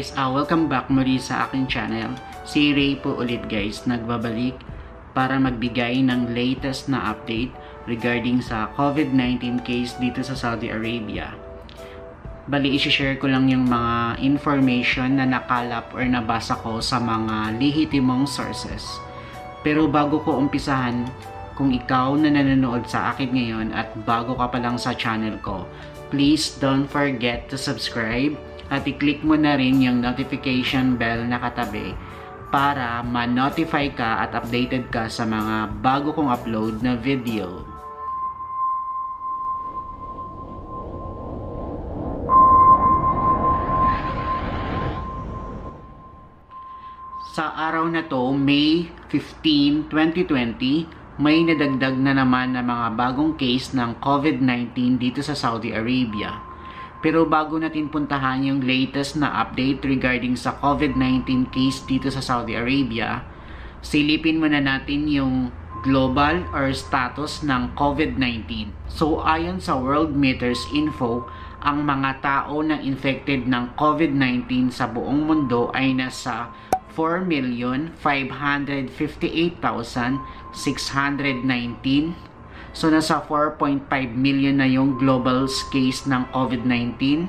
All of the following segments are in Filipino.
Guys, uh, welcome back muli sa aking channel. Si Ray po ulit guys, nagbabalik para magbigay ng latest na update regarding sa COVID-19 case dito sa Saudi Arabia. Bali, isi-share ko lang yung mga information na nakalap or nabasa ko sa mga lehitimong sources. Pero bago ko umpisahan, kung ikaw na nanonood sa akin ngayon at bago ka pa lang sa channel ko, please don't forget to subscribe at i-click mo na rin yung notification bell na katabi para ma-notify ka at updated ka sa mga bago kong upload na video. Sa araw na to, May 15, 2020, may nadagdag na naman na mga bagong case ng COVID-19 dito sa Saudi Arabia. Pero bago natin puntahan yung latest na update regarding sa COVID-19 case dito sa Saudi Arabia, silipin muna natin yung global or status ng COVID-19. So ayon sa World Meters Info, ang mga tao na infected ng COVID-19 sa buong mundo ay nasa 4,558,619 So, nasa 4.5 million na yung global case ng COVID-19.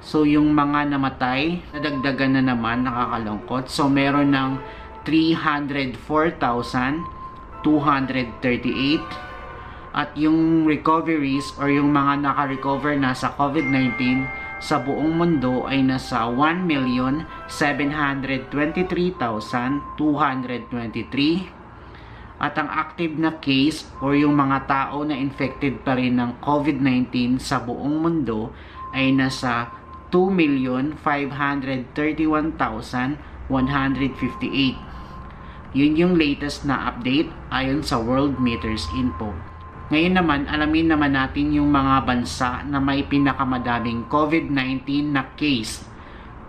So, yung mga namatay, nadagdagan na naman, nakakalungkot. So, meron ng 304,238 at yung recoveries or yung mga naka-recover na sa COVID-19 sa buong mundo ay nasa 1,723,223 at ang active na case or yung mga tao na infected pa rin ng COVID-19 sa buong mundo ay nasa 2,531,158. Yun yung latest na update ayon sa World Meters Info. Ngayon naman, alamin naman natin yung mga bansa na may pinakamadaming COVID-19 na case.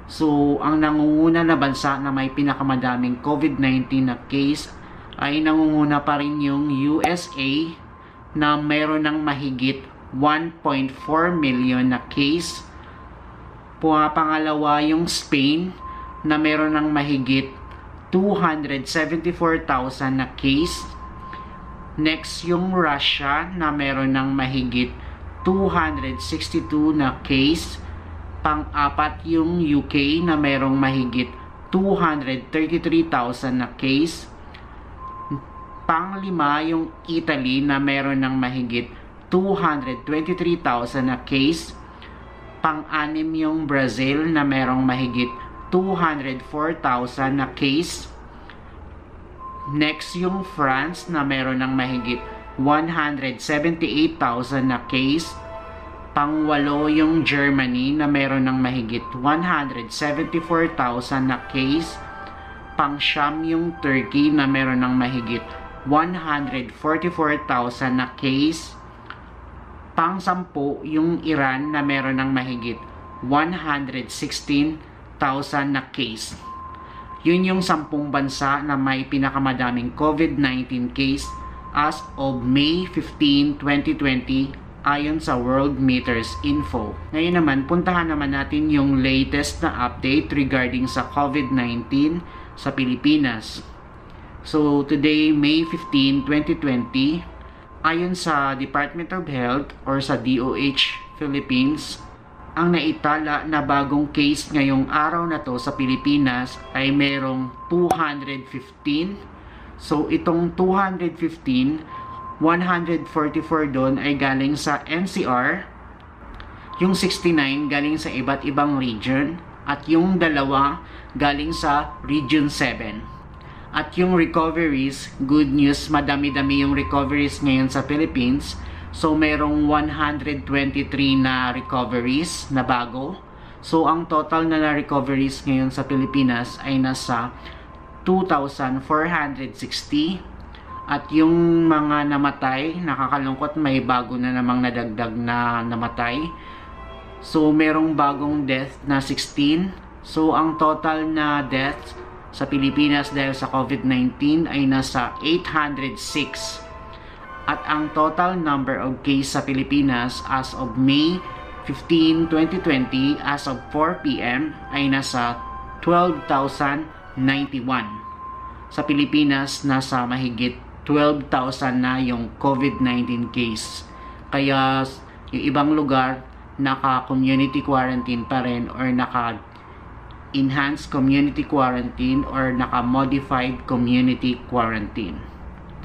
So, ang nangunguna na bansa na may pinakamadaming COVID-19 na case ay nangunguna pa rin yung USA na meron ng mahigit 1.4 million na case. Pumapangalawa yung Spain na meron ng mahigit 274,000 na case. Next yung Russia na meron ng mahigit 262 na case. Pang-apat yung UK na merong mahigit 233,000 na case. Panglima yung Italy na meron ng mahigit 223,000 na case. Pang-anim yung Brazil na merong mahigit 204,000 na case. Next yung France na meron ng mahigit 178,000 na case. Pangwalo yung Germany na meron ng mahigit 174,000 na case. Pangsyam yung Turkey na meron ng mahigit 144,000 na case. Pang-sampu yung Iran na meron ng mahigit 116,000 na case. Yun yung sampung bansa na may pinakamadaming COVID-19 case as of May 15, 2020 ayon sa World Meters Info. Ngayon naman, puntahan naman natin yung latest na update regarding sa COVID-19 sa Pilipinas. So, today, May 15, 2020, ayon sa Department of Health or sa DOH Philippines, ang naitala na bagong case ngayong araw na to sa Pilipinas ay merong 215. So, itong 215, 144 doon ay galing sa NCR, yung 69 galing sa iba't ibang region, at yung dalawa galing sa Region 7. At yung recoveries, good news, madami-dami yung recoveries ngayon sa Philippines. So, merong 123 na recoveries na bago. So, ang total na na recoveries ngayon sa Pilipinas ay nasa 2,460. At yung mga namatay, nakakalungkot, may bago na namang nadagdag na namatay. So, merong bagong death na 16. So, ang total na deaths sa Pilipinas dahil sa COVID-19 ay nasa 806 at ang total number of case sa Pilipinas as of May 15, 2020 as of 4 p.m. ay nasa 12,091. Sa Pilipinas, nasa mahigit 12,000 na yung COVID-19 case. Kaya yung ibang lugar, naka-community quarantine pa rin or naka enhanced community quarantine or naka-modified community quarantine.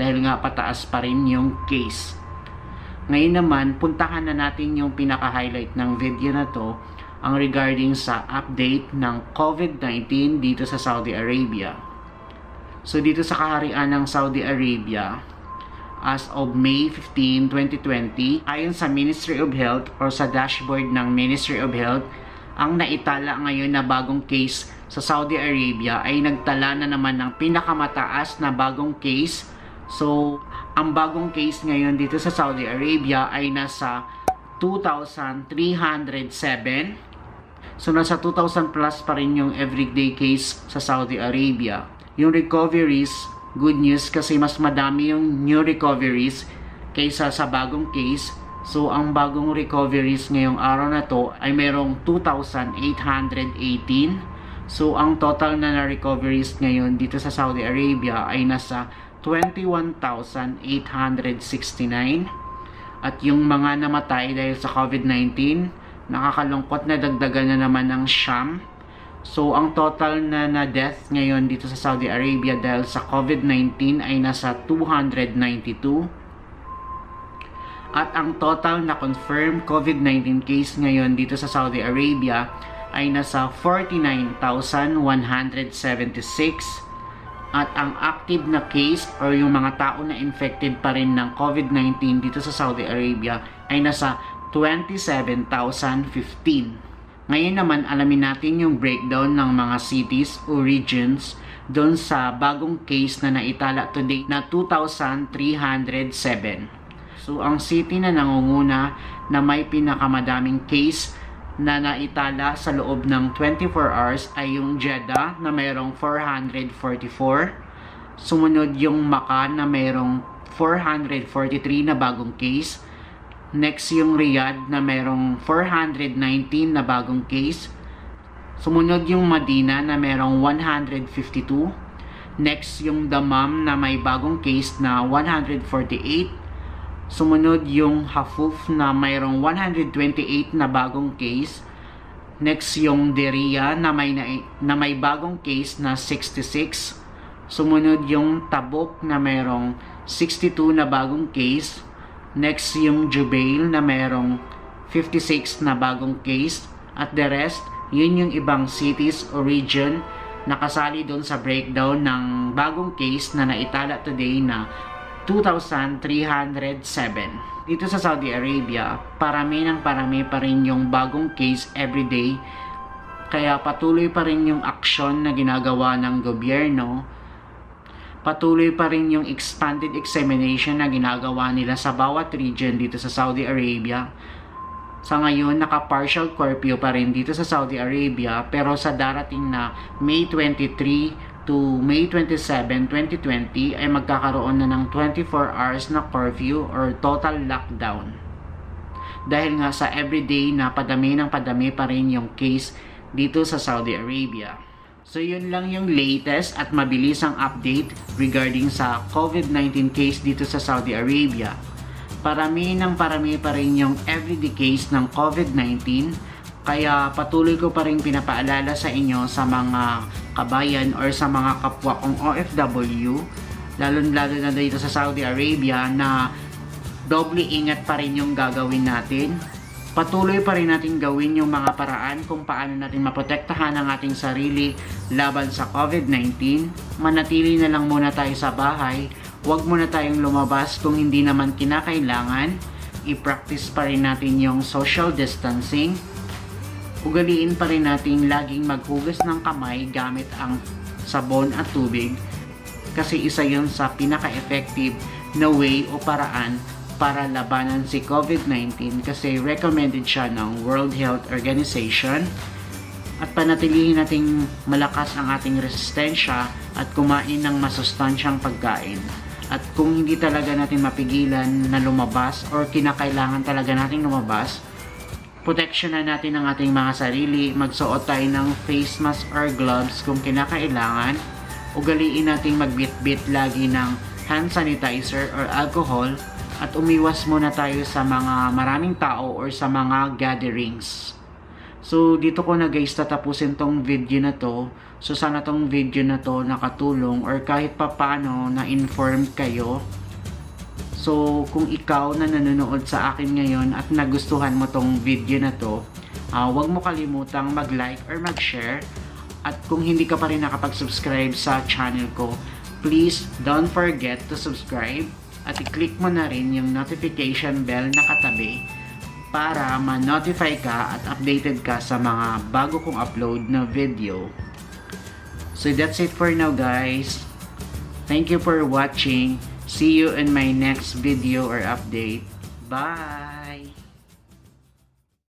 Dahil nga pataas pa rin yung case. Ngayon naman, puntahan na natin yung pinaka-highlight ng video na to, ang regarding sa update ng COVID-19 dito sa Saudi Arabia. So dito sa kaharian ng Saudi Arabia, as of May 15, 2020, ayon sa Ministry of Health or sa dashboard ng Ministry of Health, ang naitala ngayon na bagong case sa Saudi Arabia ay nagtala na naman ng pinakamataas na bagong case. So, ang bagong case ngayon dito sa Saudi Arabia ay nasa 2,307. So, nasa 2,000 plus pa rin yung everyday case sa Saudi Arabia. Yung recoveries, good news kasi mas madami yung new recoveries kaysa sa bagong case So, ang bagong recoveries ngayong araw na to ay merong 2,818. So, ang total na na recoveries ngayon dito sa Saudi Arabia ay nasa 21,869. At yung mga namatay dahil sa COVID-19, nakakalungkot na dagdagan na naman ng Sham. So, ang total na na death ngayon dito sa Saudi Arabia dahil sa COVID-19 ay nasa 292 at ang total na confirmed COVID-19 case ngayon dito sa Saudi Arabia ay nasa 49,176 at ang active na case or yung mga tao na infected pa rin ng COVID-19 dito sa Saudi Arabia ay nasa 27,015. Ngayon naman alamin natin yung breakdown ng mga cities o regions doon sa bagong case na naitala today na 2,307. So, ang city na nangunguna na may pinakamadaming case na naitala sa loob ng 24 hours ay yung Jeddah na mayroong 444. Sumunod yung Makkah na mayroong 443 na bagong case. Next yung Riyadh na mayroong 419 na bagong case. Sumunod yung Madina na mayroong 152. Next yung Damam na may bagong case na 148. Sumunod yung Hafuf na mayroong 128 na bagong case. Next yung Deria na may, na, may bagong case na 66. Sumunod yung Tabuk na mayroong 62 na bagong case. Next yung Jubail na mayroong 56 na bagong case. At the rest, yun yung ibang cities o region na kasali doon sa breakdown ng bagong case na naitala today na 2,307. Dito sa Saudi Arabia, parami ng parami pa rin yung bagong case everyday. Kaya patuloy pa rin yung aksyon na ginagawa ng gobyerno. Patuloy pa rin yung expanded examination na ginagawa nila sa bawat region dito sa Saudi Arabia. Sa ngayon, naka-partial curfew pa rin dito sa Saudi Arabia pero sa darating na May 23 to May 27, 2020 ay magkakaroon na ng 24 hours na curfew or total lockdown. Dahil nga sa everyday na padami ng padami pa rin yung case dito sa Saudi Arabia. So yun lang yung latest at mabilisang update regarding sa COVID-19 case dito sa Saudi Arabia. Parami ng parami pa rin yung everyday case ng COVID-19 kaya patuloy ko pa rin pinapaalala sa inyo sa mga kabayan or sa mga kapwa kong OFW, lalo-lalo na dito sa Saudi Arabia na doble ingat pa rin yung gagawin natin. Patuloy pa rin natin gawin yung mga paraan kung paano natin maprotektahan ang ating sarili laban sa COVID-19. Manatili na lang muna tayo sa bahay. Huwag muna tayong lumabas kung hindi naman kinakailangan. I-practice pa rin natin yung social distancing ugaliin pa rin natin laging maghugas ng kamay gamit ang sabon at tubig kasi isa yon sa pinaka-effective na way o paraan para labanan si COVID-19 kasi recommended siya ng World Health Organization at panatilihin nating malakas ang ating resistensya at kumain ng masustansyang pagkain. At kung hindi talaga natin mapigilan na lumabas or kinakailangan talaga nating lumabas, protection na natin ang ating mga sarili, magsuot tayo ng face mask or gloves kung kinakailangan, ugaliin nating magbit-bit lagi ng hand sanitizer or alcohol, at umiwas muna tayo sa mga maraming tao or sa mga gatherings. So, dito ko na guys tatapusin tong video na to. So, sana tong video na to nakatulong or kahit papano na-inform kayo. So, kung ikaw na nanonood sa akin ngayon at nagustuhan mo tong video na to, uh, huwag mo kalimutang mag-like or mag-share. At kung hindi ka pa rin nakapag-subscribe sa channel ko, please don't forget to subscribe at i-click mo na rin yung notification bell na katabi para ma-notify ka at updated ka sa mga bago kong upload na video. So that's it for now guys. Thank you for watching. See you in my next video or update. Bye!